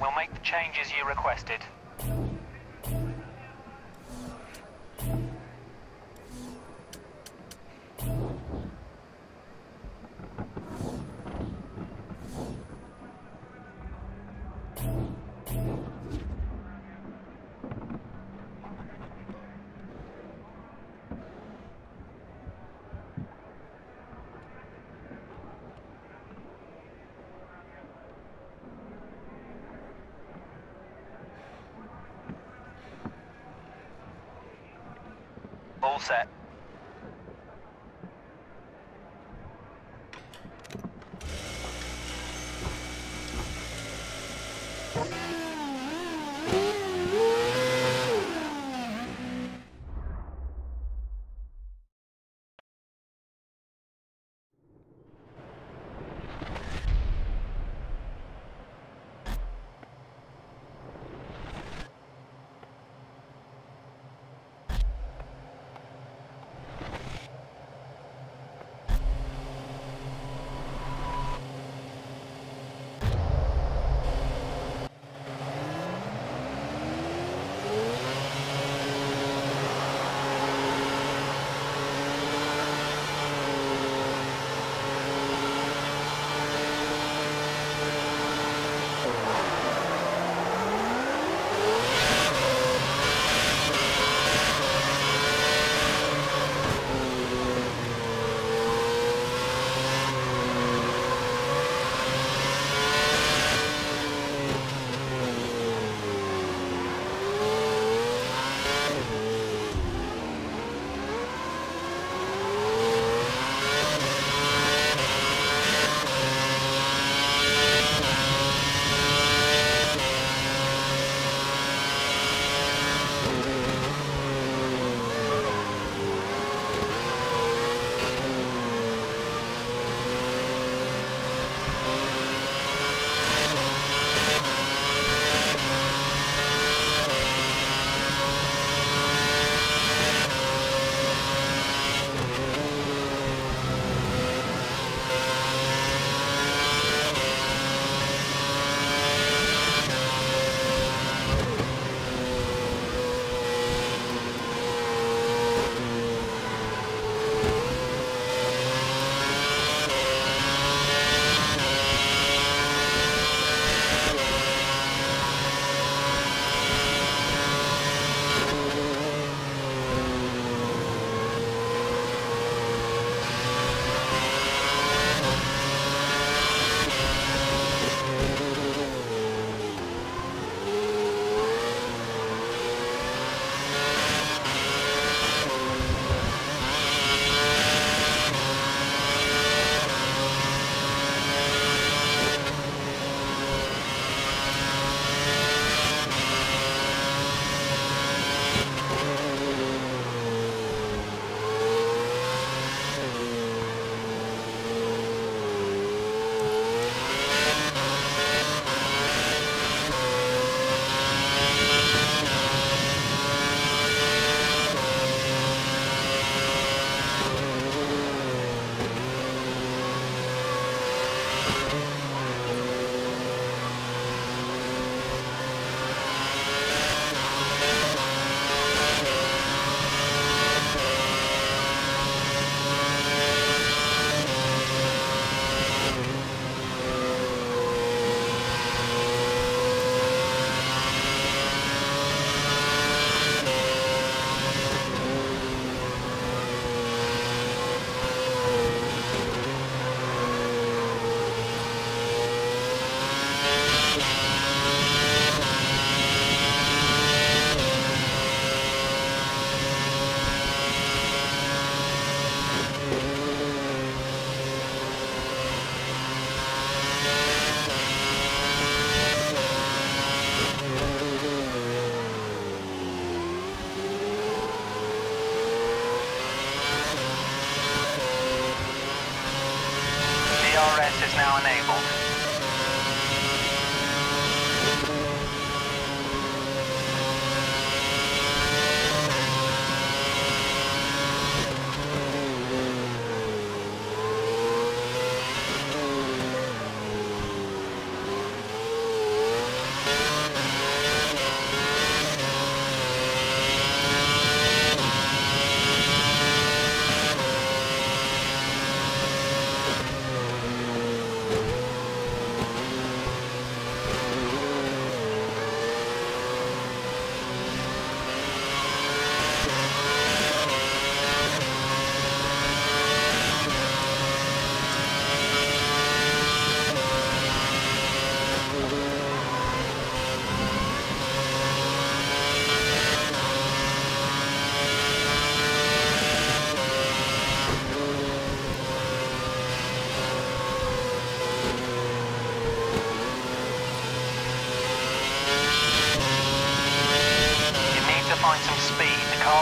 We'll make the changes you requested. Set.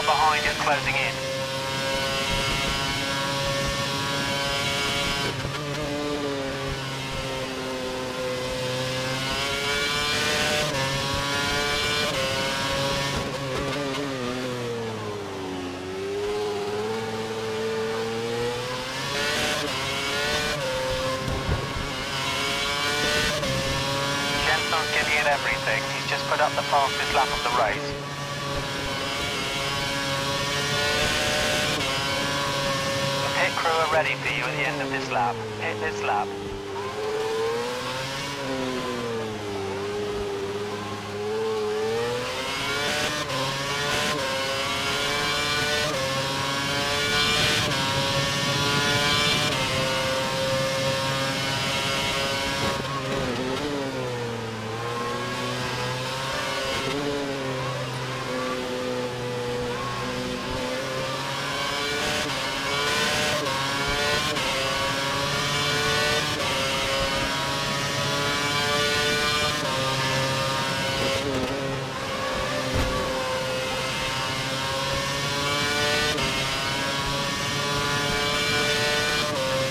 Behind is closing in. Everything. He's just put up the fastest lap of the race. The pit crew are ready for you at the end of this lap. Pit this lap.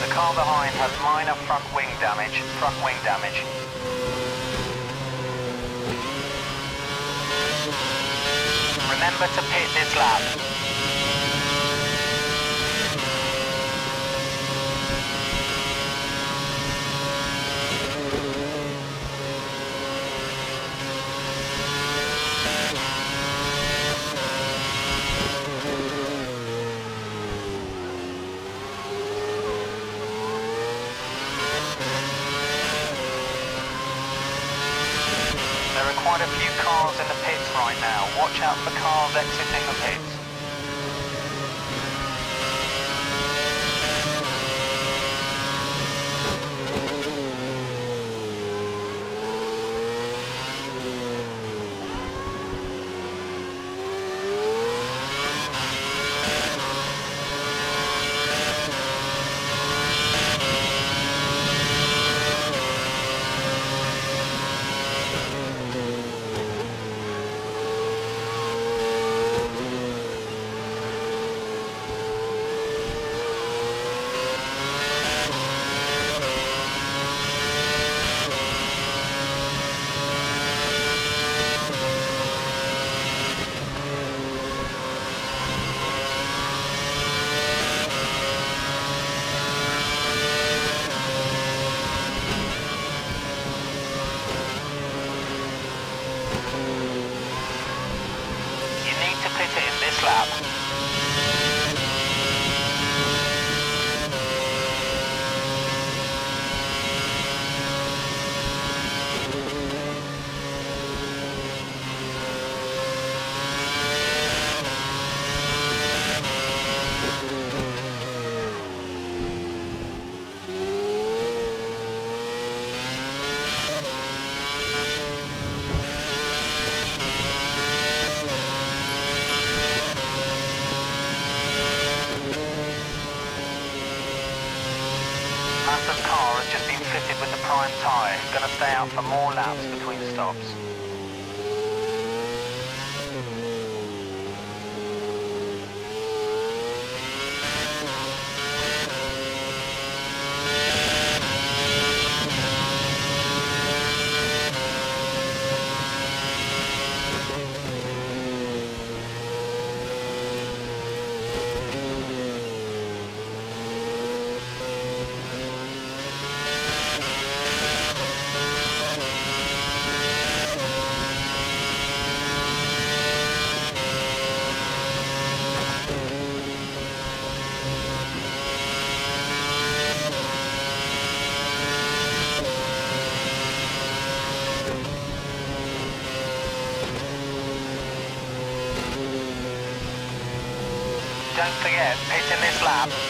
The car behind has minor front wing damage. Front wing damage. Remember to pit this lap. There are quite a few cars in the pits right now. Watch out for cars exiting the pits. You need to pit it in this lap. Massa's car has just been fitted with the prime tyre. Going to stay out for more laps between stops. Don't forget, pit in this lap.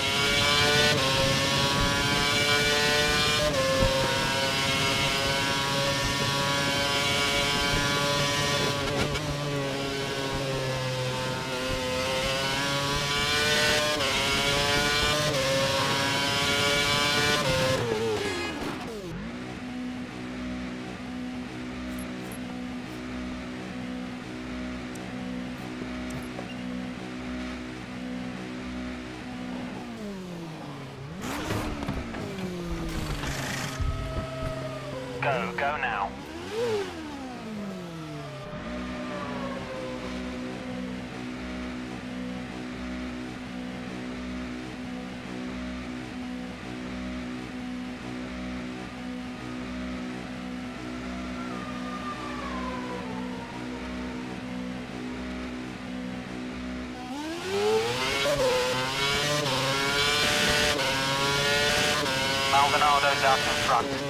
Maldonado's out in front.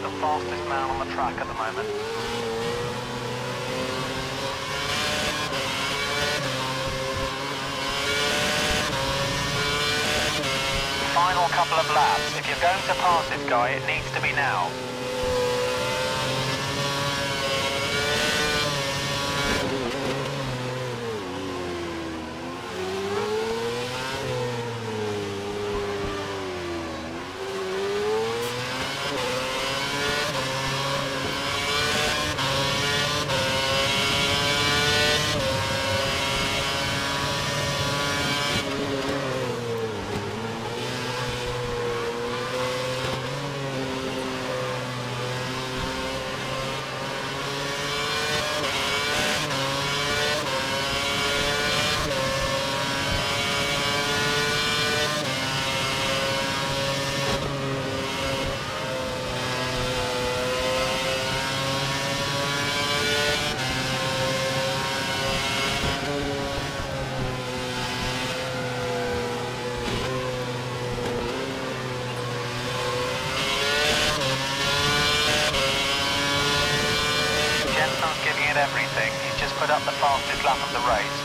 The fastest man on the track at the moment. Final couple of laps. If you're going to pass this guy, it needs to be now. Jenson's giving it everything. He's just put up the fastest lap of the race.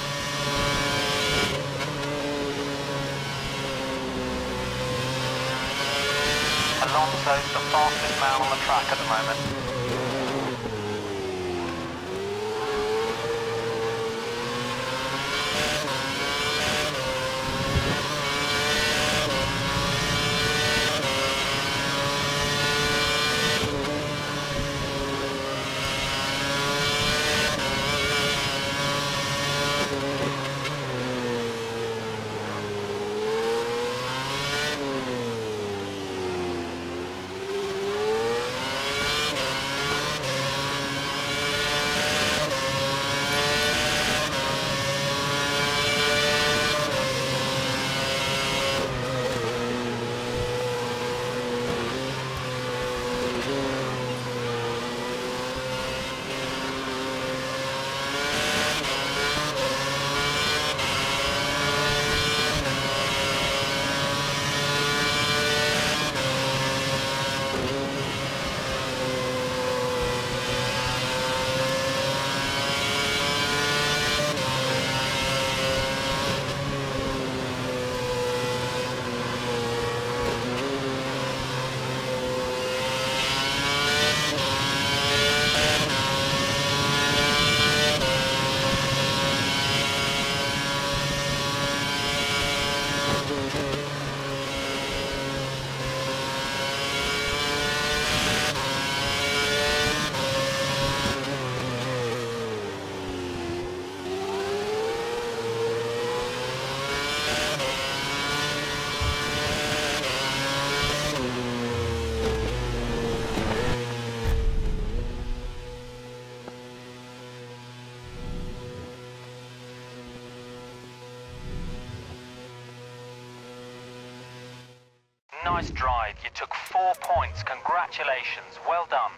Alonso's the fastest man on the track at the moment. Nice drive. You took four points. Congratulations. Well done.